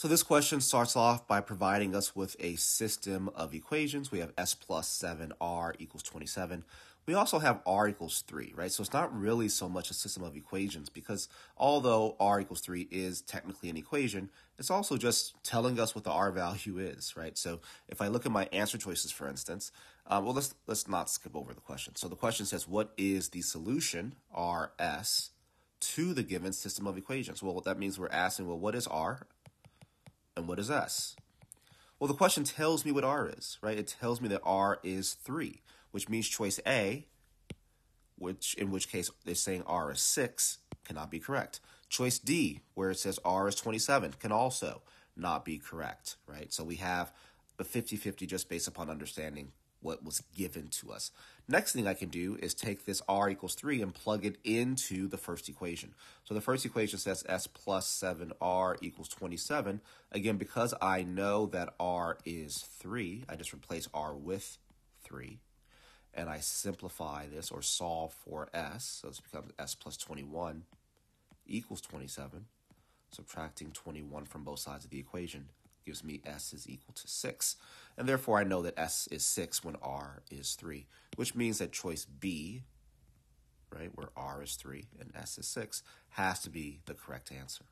So this question starts off by providing us with a system of equations. We have s plus 7r equals 27. We also have r equals 3, right? So it's not really so much a system of equations because although r equals 3 is technically an equation, it's also just telling us what the r value is, right? So if I look at my answer choices, for instance, uh, well, let's, let's not skip over the question. So the question says, what is the solution, rs, to the given system of equations? Well, that means we're asking, well, what is r? What is S? Well, the question tells me what R is, right? It tells me that R is 3, which means choice A, which in which case they're saying R is 6, cannot be correct. Choice D, where it says R is 27, can also not be correct, right? So we have a 50-50 just based upon understanding what was given to us. Next thing I can do is take this r equals 3 and plug it into the first equation. So the first equation says s plus 7r equals 27. Again, because I know that r is 3, I just replace r with 3. And I simplify this or solve for s. So this becomes s plus 21 equals 27. Subtracting 21 from both sides of the equation gives me s is equal to 6. And therefore, I know that s is 6 when r is 3, which means that choice B, right, where r is 3 and s is 6, has to be the correct answer.